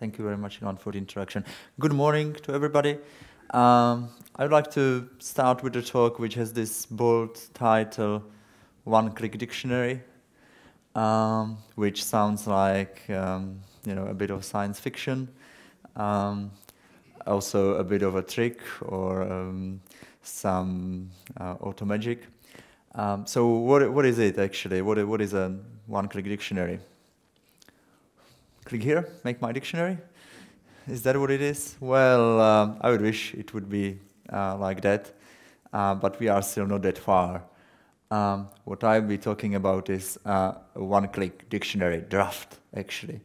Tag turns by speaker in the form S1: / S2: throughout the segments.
S1: Thank you very much, Ilan, for the introduction. Good morning to everybody. Um, I would like to start with a talk which has this bold title, One-Click Dictionary, um, which sounds like um, you know a bit of science fiction, um, also a bit of a trick or um, some uh, auto magic. Um, so what, what is it actually? What, what is a one-click dictionary? Click here, make my dictionary. Is that what it is? Well, uh, I would wish it would be uh, like that, uh, but we are still not that far. Um, what I'll be talking about is uh, one-click dictionary draft, actually.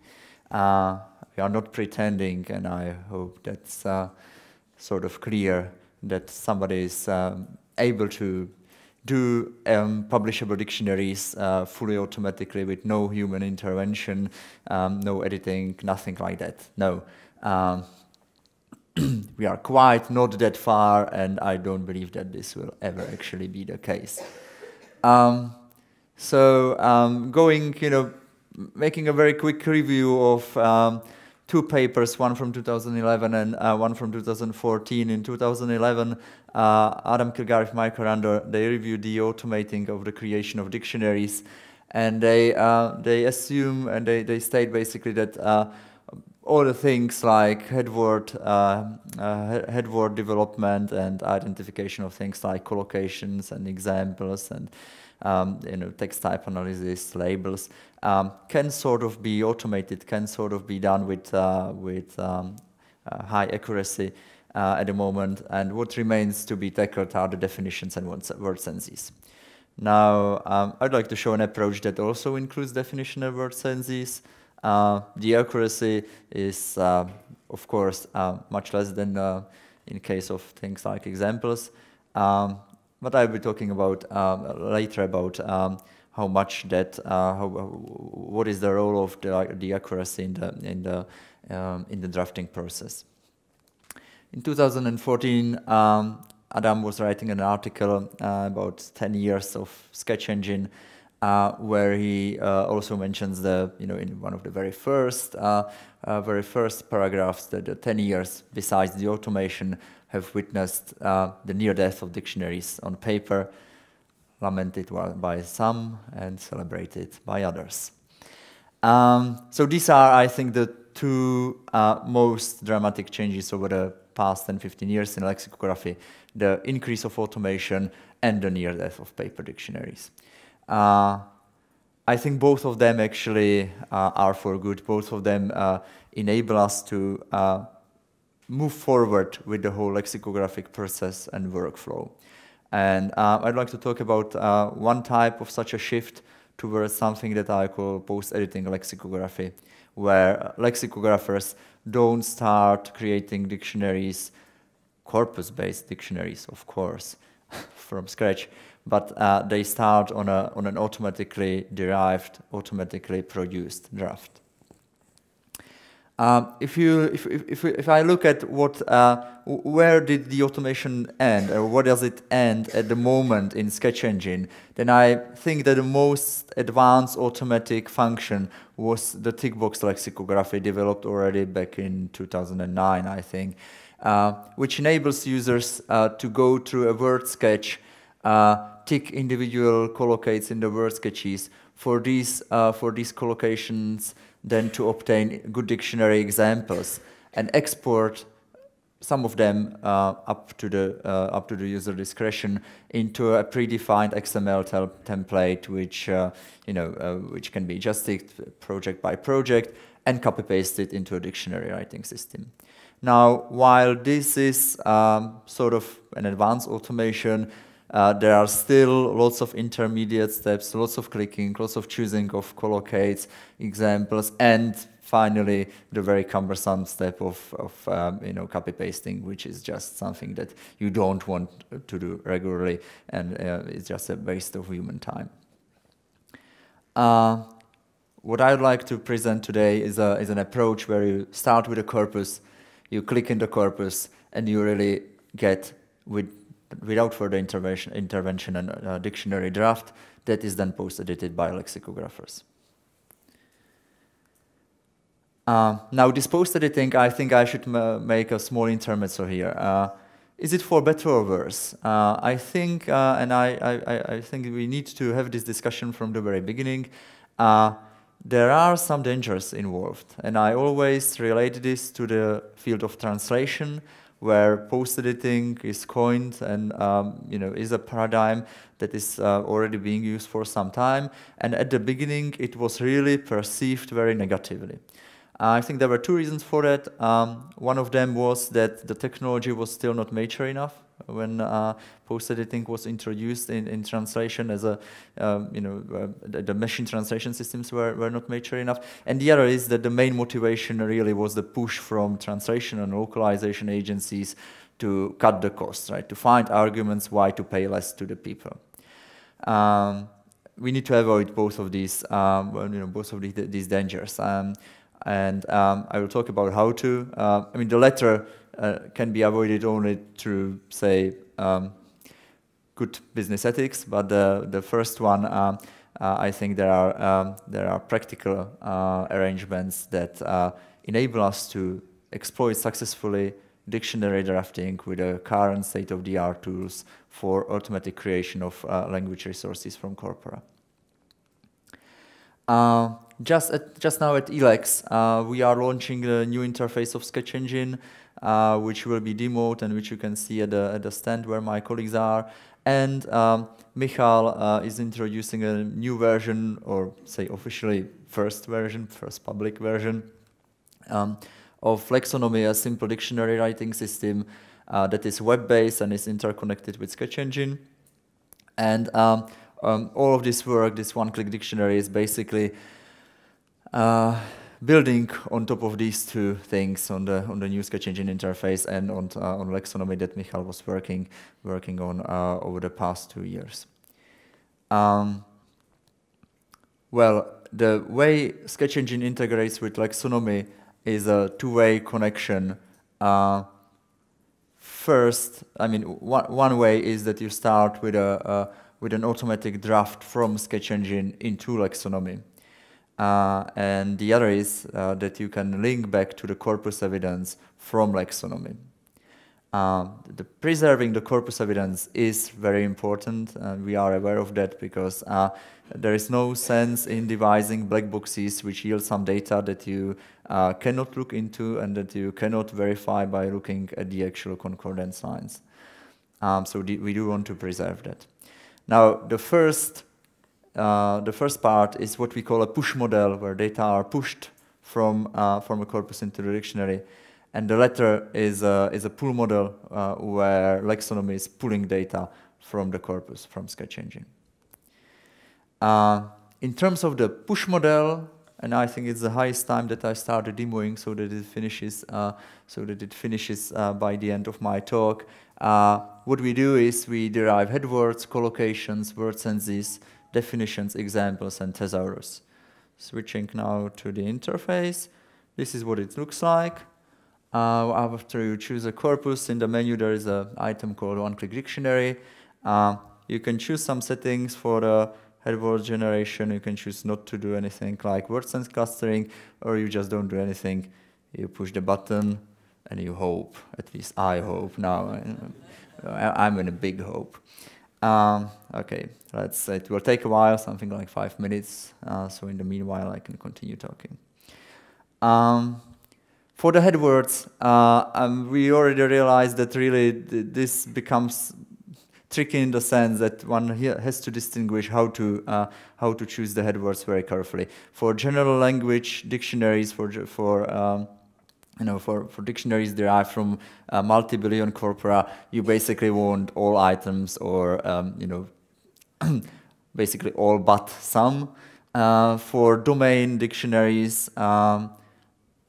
S1: Uh, we are not pretending, and I hope that's uh, sort of clear that somebody is um, able to do um, publishable dictionaries uh, fully automatically with no human intervention, um, no editing, nothing like that. No. Um, we are quite not that far, and I don't believe that this will ever actually be the case. Um, so, um, going, you know, making a very quick review of um, two papers, one from 2011 and uh, one from 2014. In 2011, uh, Adam Kilgarriff, Mike Rundell, they reviewed the automating of the creation of dictionaries, and they uh, they assume and they, they state basically that uh, all the things like headword uh, uh, headword development and identification of things like collocations and examples and um, you know, text type analysis, labels, um, can sort of be automated, can sort of be done with, uh, with um, uh, high accuracy uh, at the moment. And what remains to be tackled are the definitions and word senses. Now, um, I'd like to show an approach that also includes definition and word senses. Uh, the accuracy is, uh, of course, uh, much less than in case of things like examples. Um, but I'll be talking about um, later about um, how much that, how, what is the role of the, the accuracy in the, in the, um, in the drafting process. In 2014, um, Adam was writing an article uh, about 10 years of Sketch Engine, uh, where he uh, also mentions the, you know, in one of the very first, uh, uh, very first paragraphs that the 10 years besides the automation have witnessed uh, the near death of dictionaries on paper, lamented by some and celebrated by others. Um, so these are, I think, the two uh, most dramatic changes over the past 10, 15 years in lexicography, the increase of automation and the near death of paper dictionaries. Uh, I think both of them actually uh, are for good. Both of them uh, enable us to uh, move forward with the whole lexicographic process and workflow. And uh, I'd like to talk about uh, one type of such a shift towards something that I call post-editing lexicography, where lexicographers don't start creating dictionaries, corpus-based dictionaries, of course, from scratch, but uh, they start on, a, on an automatically derived, automatically produced draft. Um, if you if, if, if I look at what uh, where did the automation end or what does it end at the moment in Sketch Engine, then I think that the most advanced automatic function was the tick box lexicography developed already back in 2009, I think, uh, which enables users uh, to go through a word sketch, uh, tick individual collocates in the word sketches for these uh, for these collocations then to obtain good dictionary examples and export some of them uh, up to the uh, up to the user discretion into a predefined XML template, which uh, you know uh, which can be adjusted project by project and copy pasted into a dictionary writing system. Now, while this is um, sort of an advanced automation, uh, there are still lots of intermediate steps, lots of clicking, lots of choosing of collocates, examples, and finally the very cumbersome step of, of um, you know, copy pasting, which is just something that you don't want to do regularly, and uh, it's just a waste of human time. Uh, what I'd like to present today is, a, is an approach where you start with a corpus, you click in the corpus, and you really get with without further intervention, intervention and uh, dictionary draft that is then post-edited by lexicographers. Uh, now, this post editing, I think I should make a small intermezzo here. Uh, is it for better or worse? Uh, I think, uh, and I, I, I, think we need to have this discussion from the very beginning. Uh, there are some dangers involved, and I always relate this to the field of translation, where post-editing is coined and um, you know is a paradigm that is uh, already being used for some time. And at the beginning, it was really perceived very negatively. I think there were two reasons for that. Um, one of them was that the technology was still not mature enough when uh, post-editing was introduced in, in translation as a, um, you know, uh, the, the, machine translation systems were, were not mature enough. And the other is that the main motivation really was the push from translation and localization agencies to cut the costs, right, to find arguments why to pay less to the people. Um, we need to avoid both of these, um, you know, both of these, these dangers. And um, I will talk about how to. Uh, I mean, the latter uh, can be avoided only through, say, um, good business ethics, but the, the first one, um, uh, I think there are, um, there are practical uh, arrangements that uh, enable us to exploit successfully dictionary drafting with the current state-of-the-art tools for automatic creation of uh, language resources from corpora. Uh, just at, just now at ELEX, uh, we are launching a new interface of Sketch Engine, uh, which will be demoed and which you can see at the, at the stand where my colleagues are. And um, Michal uh, is introducing a new version, or say officially first version, first public version, um, of Lexonomy, a simple dictionary writing system uh, that is web-based and is interconnected with Sketch Engine. And um, um, all of this work, this one-click dictionary, is basically uh, building on top of these two things on the on the new sketch engine interface and on uh, on Lexonomy that Michal was working working on uh, over the past two years. Um, well, the way sketch engine integrates with Lexonomy is a two-way connection. Uh, first, I mean, one, one way is that you start with a, a with an automatic draft from Sketch Engine into Lexonomy. Uh, and the other is uh, that you can link back to the corpus evidence from Lexonomy. Uh, the preserving the corpus evidence is very important, and we are aware of that because uh, there is no sense in devising black boxes which yield some data that you uh, cannot look into and that you cannot verify by looking at the actual concordance lines. Um, so we do want to preserve that. Now, the first, uh, the first part is what we call a push model, where data are pushed from, uh, from a corpus into the dictionary. And the latter is a, is a pull model uh, where Lexonomy is pulling data from the corpus, from Sketch Engine. Uh, in terms of the push model, and I think it's the highest time that I started demoing so that it finishes, uh, so that it finishes uh, by the end of my talk. Uh, what we do is we derive headwords, collocations, word senses, definitions, examples, and thesaurus. Switching now to the interface, this is what it looks like. Uh, after you choose a corpus, in the menu there is an item called one-click dictionary. Uh, you can choose some settings for the headword generation. You can choose not to do anything like word sense clustering, or you just don't do anything. You push the button, and you hope, at least I hope now, I'm in a big hope. Um, okay, let's, it will take a while, something like five minutes, uh, so in the meanwhile I can continue talking. Um, for the headwords, uh, um, we already realized that really th this becomes tricky in the sense that one has to distinguish how to uh, how to choose the headwords very carefully. For general language dictionaries, for for um, you know, for, for dictionaries derived from uh, multi-billion corpora, you basically want all items or, um, you know, basically all but some. Uh, for domain dictionaries, um,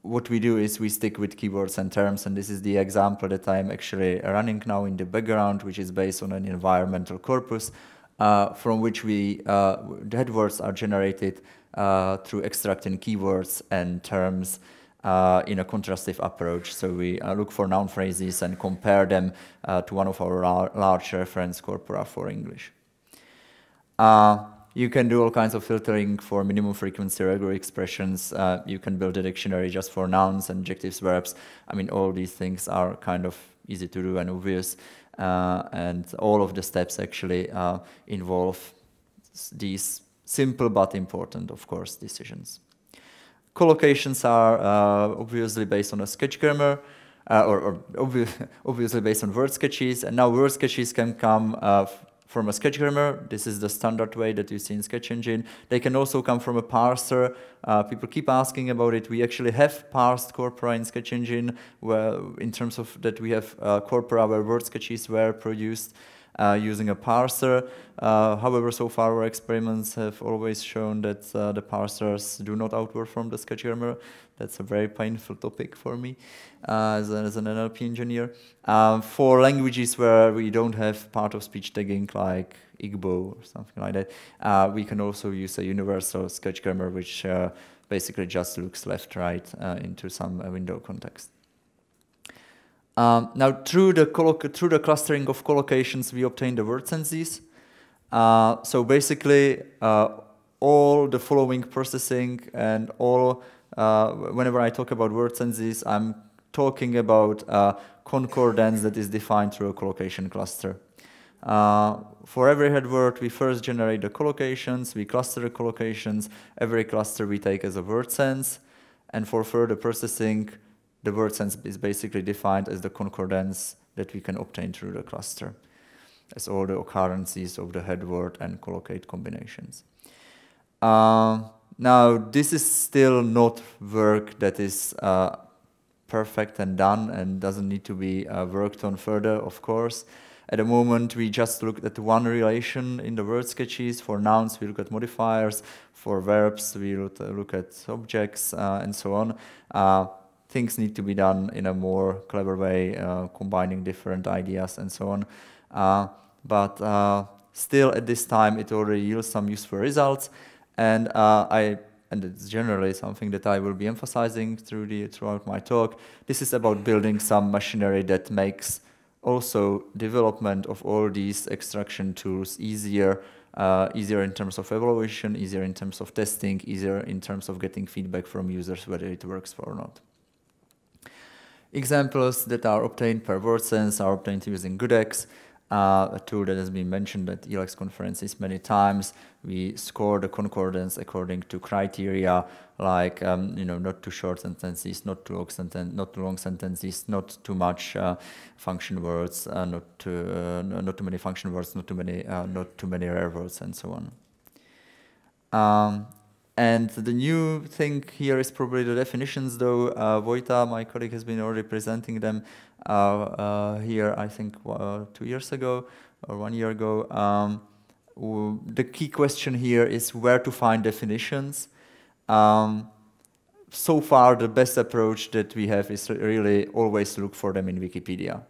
S1: what we do is we stick with keywords and terms, and this is the example that I'm actually running now in the background, which is based on an environmental corpus, uh, from which we, uh, the headwords are generated uh, through extracting keywords and terms uh, in a contrastive approach. So we uh, look for noun phrases and compare them uh, to one of our large reference corpora for English. Uh, you can do all kinds of filtering for minimum frequency regular expressions. Uh, you can build a dictionary just for nouns, adjectives, verbs. I mean, all these things are kind of easy to do and obvious. Uh, and all of the steps actually involve these simple but important, of course, decisions. Collocations are uh, obviously based on a sketch grammar. Uh, or, or obvi obviously based on word sketches, and now word sketches can come uh, from a sketch grammar. This is the standard way that you see in Sketch Engine. They can also come from a parser. Uh, people keep asking about it. We actually have parsed corpora in Sketch Engine, where in terms of that we have uh, corpora where word sketches were produced uh, using a parser. Uh, however, so far our experiments have always shown that uh, the parsers do not outperform the sketch grammar. That's a very painful topic for me uh, as, as, an NLP engineer. Um, for languages where we don't have part of speech tagging like Igbo or something like that, we can also use a universal sketch grammar which basically just looks left-right into some window context. Um, now, through the, through the clustering of collocations, we obtain the word senses. Uh, so basically, uh, all the following processing and all, uh, whenever I talk about word senses, I'm talking about concordance that is defined through a collocation cluster. Uh, for every head word, we first generate the collocations, we cluster the collocations, every cluster we take as a word sense, and for further processing, the word sense is basically defined as the concordance that we can obtain through the cluster as all the occurrences of the head word and collocate combinations. Uh, now, this is still not work that is uh, perfect and done and doesn't need to be uh, worked on further, of course. At the moment, we just looked at one relation in the word sketches. For nouns, we look at modifiers. For verbs, we look at objects uh, and so on. Things need to be done in a more clever way, uh, combining different ideas and so on. Uh, but uh, still, at this time, it already yields some useful results, and uh, I and it's generally something that I will be emphasizing through the throughout my talk. This is about building some machinery that makes also development of all these extraction tools easier, uh, easier in terms of evaluation, easier in terms of testing, easier in terms of getting feedback from users whether it works or not. Examples that are obtained per word sense are obtained using GDEX, uh, a tool that has been mentioned at ELEX conferences many times. We score the concordance according to criteria like um, you know not too short sentences, not too long, senten not too long sentences, not too much uh, function words, uh, not too uh, not too many function words, not too many uh, not too many rare words, and so on. Um, and the new thing here is probably the definitions, though uh, my colleague, has been already presenting them uh, uh, here, I think, two years ago or one year ago. Um, the key question here is where to find definitions. Um, so far, the best approach that we have is really always look for them in Wikipedia.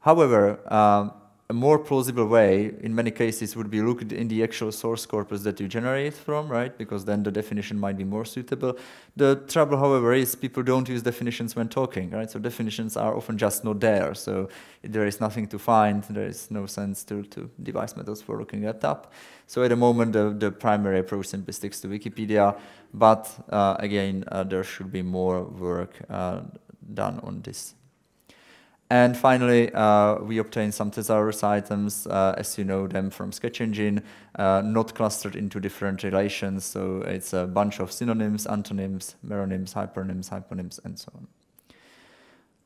S1: However, um, a more plausible way, in many cases, would be looked in the actual source corpus that you generate from, right? Because then the definition might be more suitable. The trouble, however, is people don't use definitions when talking, right? So definitions are often just not there. So there is nothing to find. There is no sense to, to devise methods for looking that up. So at the moment, the, the primary approach simply sticks to Wikipedia. But uh, again, uh, there should be more work uh, done on this. And finally, uh, we obtain some thesaurus items, uh, as you know them from Sketch Engine, uh, not clustered into different relations. So it's a bunch of synonyms, antonyms, meronyms, hyperonyms, hyponyms, and so on.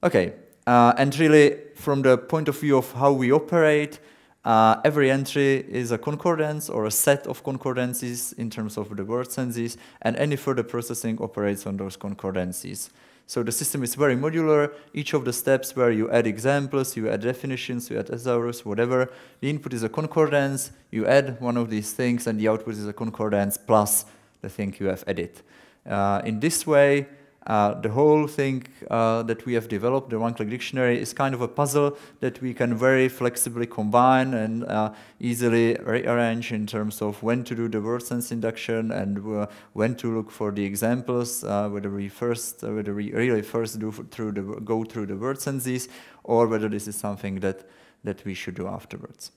S1: Okay, uh, and really, from the point of view of how we operate, uh, every entry is a concordance or a set of concordances in terms of the word senses, and any further processing operates on those concordances. So the system is very modular. Each of the steps where you add examples, you add definitions, you add thesaurus, whatever, the input is a concordance, you add one of these things, and the output is a concordance plus the thing you have added. Uh, in this way, uh, the whole thing uh, that we have developed, the one-click dictionary, is kind of a puzzle that we can very flexibly combine and uh, easily rearrange in terms of when to do the word sense induction and uh, when to look for the examples, uh, whether we first, whether we really first do through the go through the word senses, or whether this is something that that we should do afterwards.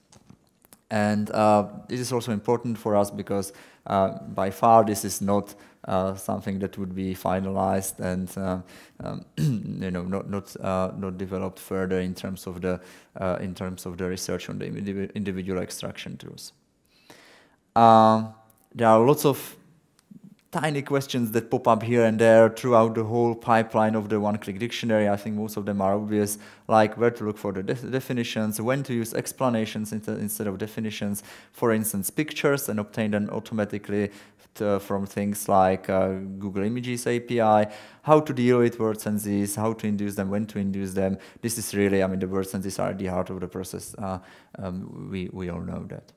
S1: And uh, this is also important for us because uh, by far this is not uh, something that would be finalized and uh, um, you know not not uh, not developed further in terms of the uh, in terms of the research on the individual extraction tools. Um, there are lots of tiny questions that pop up here and there throughout the whole pipeline of the one-click dictionary. I think most of them are obvious, like where to look for the def definitions, when to use explanations instead of definitions, for instance, pictures, and obtain them automatically from things like uh, Google Images API, how to deal with word senses, how to induce them, when to induce them. This is really, I mean, the word senses are at the heart of the process. Uh, um, we, we all know that.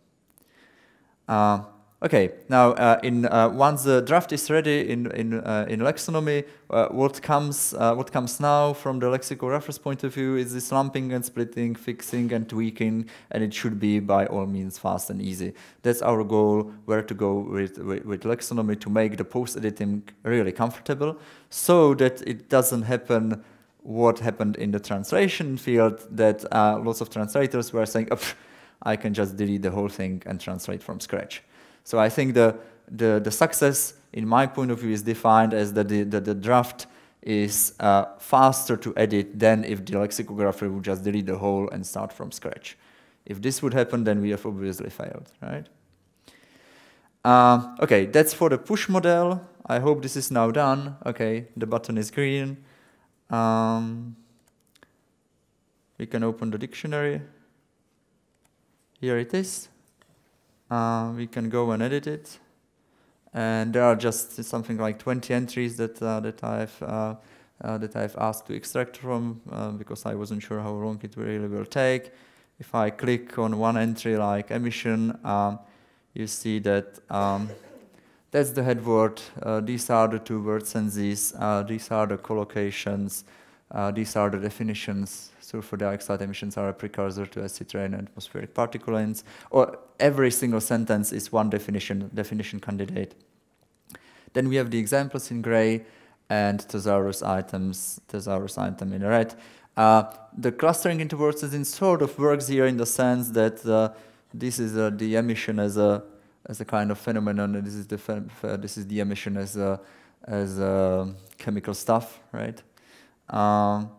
S1: Uh, Okay, now uh, in, uh, once the draft is ready in, in, uh, in Lexonomy, uh, what, comes, uh, what comes now from the lexicographer's point of view is this lumping and splitting, fixing and tweaking, and it should be by all means fast and easy. That's our goal, where to go with, with, with Lexonomy to make the post-editing really comfortable, so that it doesn't happen what happened in the translation field, that uh, lots of translators were saying, I can just delete the whole thing and translate from scratch. So I think the, the, the success, in my point of view, is defined as that the, the, the draft is uh, faster to edit than if the lexicographer would just delete the whole and start from scratch. If this would happen, then we have obviously failed, right? Uh, okay, that's for the push model. I hope this is now done. Okay, the button is green. Um, we can open the dictionary. Here it is. Uh, we can go and edit it. And there are just something like 20 entries that, uh, that, I've, uh, uh that I've asked to extract from uh, because I wasn't sure how long it really will take. If I click on one entry like emission, um, you see that um, that's the head word. Uh, these are the two word senses. these are the collocations. these are the definitions sulfur dioxide emissions are a precursor to acid rain and atmospheric particulates, or every single sentence is one definition, definition candidate. Then we have the examples in gray and thesaurus items, thesaurus item in red. Uh, the clustering into words in sort of works here in the sense that uh, this is uh, the emission as a as a kind of phenomenon, and this is the this is the emission as a as a chemical stuff, right? Um,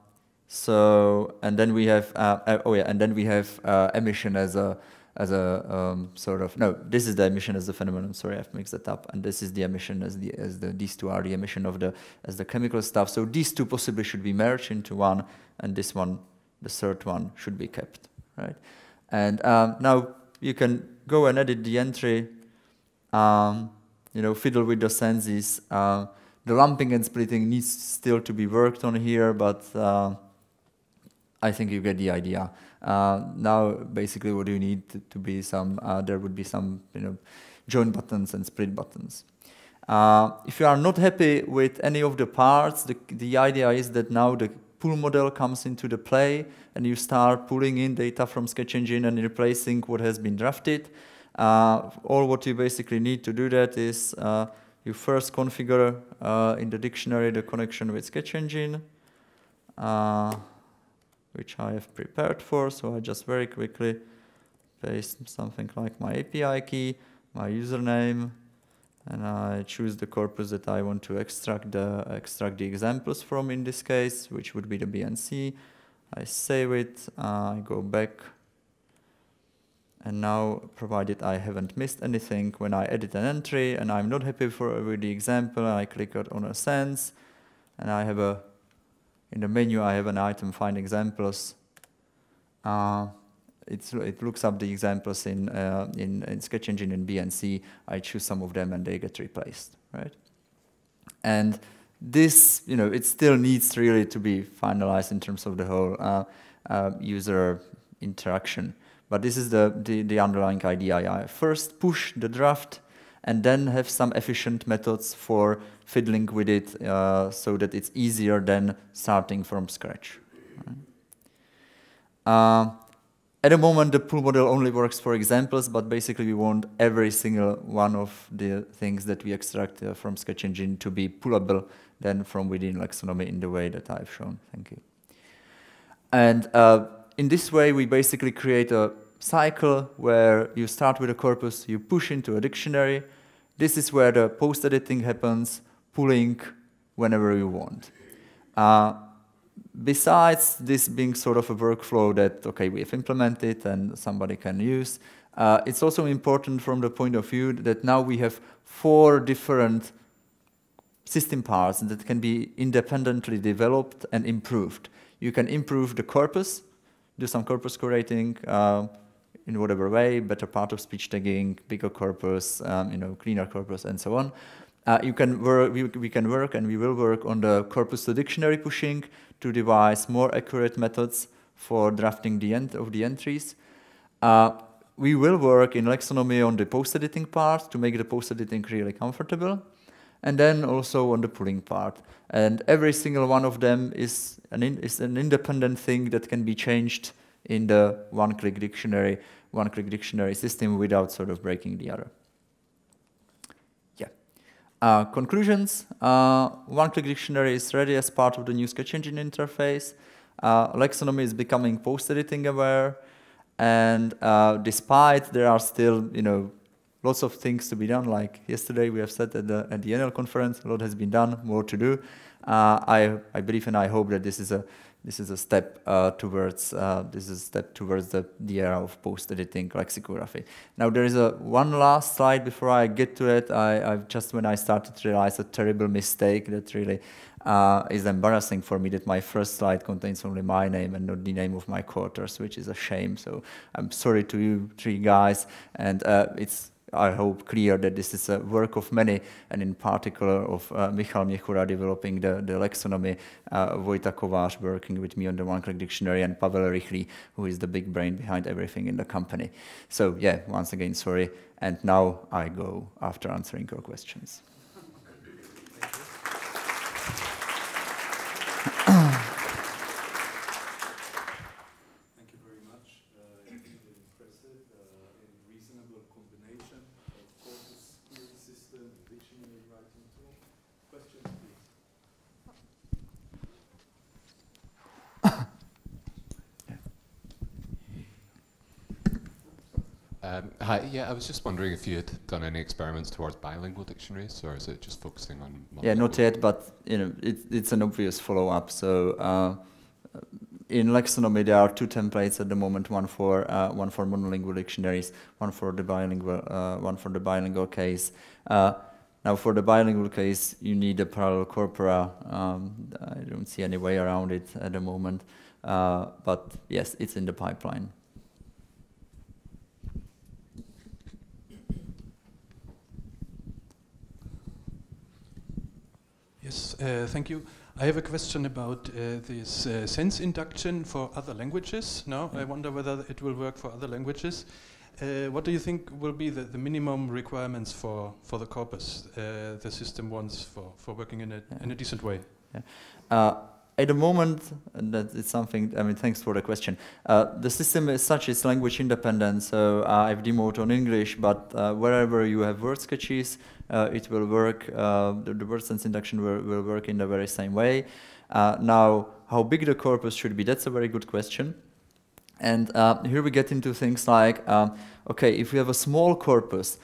S1: so and then we have uh, uh, oh yeah, and then we have uh, emission as a as a um, sort of no. This is the emission as the phenomenon. Sorry, I've mixed that up. And this is the emission as the as the these two are the emission of the as the chemical stuff. So these two possibly should be merged into one, and this one, the third one, should be kept, right? And um, now you can go and edit the entry. Um, you know, fiddle with the senses. Uh, the lumping and splitting needs still to be worked on here, but uh, I think you get the idea. Uh, now, basically, what you need to, to be some, uh, there would be some, you know, join buttons and split buttons. Uh, if you are not happy with any of the parts, the, the idea is that now the pull model comes into the play and you start pulling in data from Sketch Engine and replacing what has been drafted. Uh, all what you basically need to do that is uh, you first configure uh, in the dictionary the connection with Sketch Engine. Uh, which I have prepared for. So I just very quickly paste something like my API key, my username, and I choose the corpus that I want to extract the extract the examples from in this case, which would be the BNC. I save it, I go back, and now provided I haven't missed anything, when I edit an entry and I'm not happy for, with the example, I click on a sense, and I have a in the menu, I have an item find examples. Uh, it looks up the examples in, uh, in, in Sketch Engine and BNC. I choose some of them and they get replaced, right? And this, you know, it still needs really to be finalized in terms of the whole uh, uh, user interaction. But this is the, the, the underlying idea. I first push the draft and then have some efficient methods for fiddling with it uh, so that it's easier than starting from scratch. Uh, at the moment, the pull model only works for examples, but basically we want every single one of the things that we extract uh, from Sketch Engine to be pullable then from within Lexonomy in the way that I've shown. Thank you. And uh, in this way, we basically create a cycle where you start with a corpus, you push into a dictionary. This is where the post-editing happens, pulling whenever you want. Uh, besides this being sort of a workflow that, okay, we have implemented and somebody can use, uh, it's also important from the point of view that now we have four different system parts that can be independently developed and improved. You can improve the corpus, do some corpus curating uh, in whatever way, better part of speech tagging, bigger corpus, um, you know, cleaner corpus, and so on. Uh, you can work, we, we, can work and we will work on the corpus to dictionary pushing to devise more accurate methods for drafting the end of the entries. Uh, we will work in Lexonomy on the post-editing part to make the post-editing really comfortable, and then also on the pulling part. And every single one of them is an, is an independent thing that can be changed in the one-click dictionary, one-click dictionary system without sort of breaking the other. Uh, conclusions, uh, one-click dictionary is ready as part of the new sketch engine interface. Uh, Lexonomy is becoming post-editing aware, and uh, despite there are still, you know, lots of things to be done, like yesterday we have said at the, at the NL conference, a lot has been done, more to do. Uh, I, I believe and I hope that this is a this is a step uh, towards uh, this is a step towards the, the era of post-editing lexicography. Now there is a one last slide before I get to it. I I've just when I started to realize a terrible mistake that really uh, is embarrassing for me that my first slide contains only my name and not the name of my quarters, which is a shame. So I'm sorry to you three guys, and uh, it's I hope, clear that this is a work of many, and in particular of uh, Michal Měchura developing the, the Lexonomy, uh, Vojta Kovář working with me on the one-click dictionary, and Pavel Rychlý, who is the big brain behind everything in the company. So yeah, once again, sorry. And now I go after answering your questions.
S2: Um, hi, yeah, I was just wondering if you had done any experiments towards bilingual dictionaries, or is it just focusing on?
S1: Yeah, not yet, but you know, it, it's an obvious follow-up. So uh, in Lexonomy, there are two templates at the moment: one for uh, one for monolingual dictionaries, one for the bilingual, uh, one for the bilingual case. Uh, now, for the bilingual case, you need a parallel corpora. Um, I don't see any way around it at the moment, uh, but yes, it's in the pipeline.
S3: Yes, uh, thank you. I have a question about uh, this uh, sense induction for other languages. Now, I wonder whether it will work for other languages. Uh, what do you think will be the, the minimum requirements for, for the corpus uh, the system wants for, for working in a, yeah. in a decent way?
S1: Yeah. At the moment, that is something, I mean, thanks for the question. Uh, the system is such, it's language independent, so uh, I've demoed on English, but uh, wherever you have word sketches, uh, it will work, uh, the, the, word sense induction will, will, work in the very same way. Uh, now, how big the corpus should be, that's a very good question. And here we get into things like, um, okay, if we have a small corpus,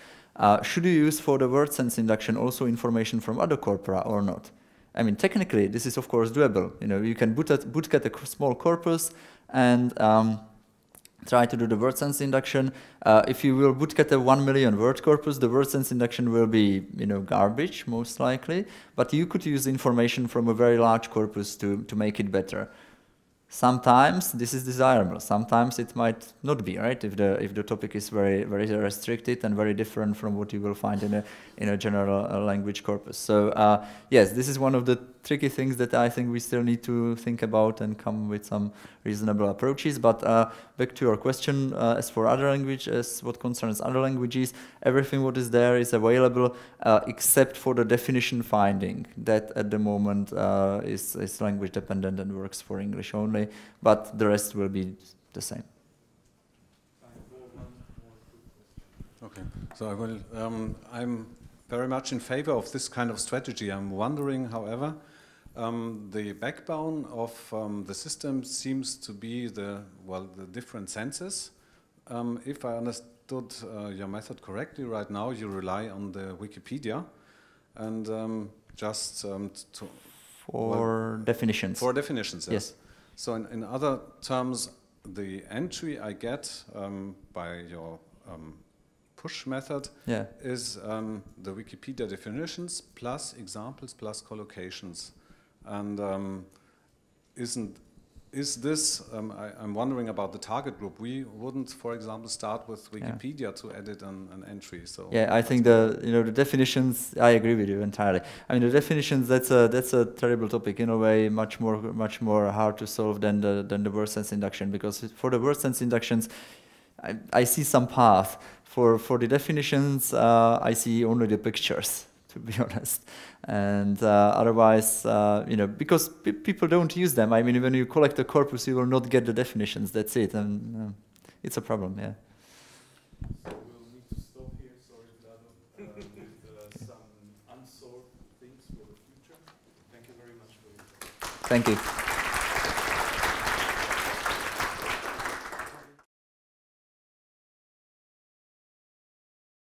S1: should you use for the word sense induction also information from other corpora or not? I mean, technically, this is of course doable. You know, you can boot at, bootcat a small corpus and um, try to do the word sense induction. Uh, if you will bootcat a one million word corpus, the word sense induction will be, you know, garbage most likely. But you could use information from a very large corpus to to make it better. Sometimes this is desirable. Sometimes it might not be right if the if the topic is very very restricted and very different from what you will find in a in a general uh, language corpus. So uh, yes, this is one of the tricky things that I think we still need to think about and come with some reasonable approaches. But uh, back to your question, uh, as for other languages, what concerns other languages, everything what is there is available uh, except for the definition finding. That at the moment uh, is, is language dependent and works for English only, but the rest will be the same.
S4: Okay, so I will. Um, I'm very much in favor of this kind of strategy. I'm wondering, however, um, the backbone of um, the system seems to be the well the different senses. um, if I understood uh, your method correctly, right now you rely on the Wikipedia and um, just um, to
S1: For definitions.
S4: for definitions. Yes.
S1: Yes.
S4: So in, in other terms, the entry I get um, by your um, push method
S1: yeah.
S4: is um, the Wikipedia definitions plus examples plus collocations. And um, isn't is this? Um, I, am wondering about the target group. We wouldn't, for example, start with
S1: Yeah.
S4: Wikipedia to edit an, an entry. So
S1: Yeah, I think the you know the definitions. I agree with you entirely. I mean the definitions. That's a that's a terrible topic in a way. Much more much more hard to solve than the than the word sense induction because for the word sense inductions, I, I see some path. For for the definitions, uh, I see only the pictures. To be honest, and uh, otherwise, uh, you know, because pe- people don't use them. I mean, when you collect a corpus, you will not get the definitions. That's it, and uh, it's a problem. Yeah.
S5: So we'll need to stop here, sorry, Vlado, with some unsolved things for the future. Thank you very much
S1: Thank you.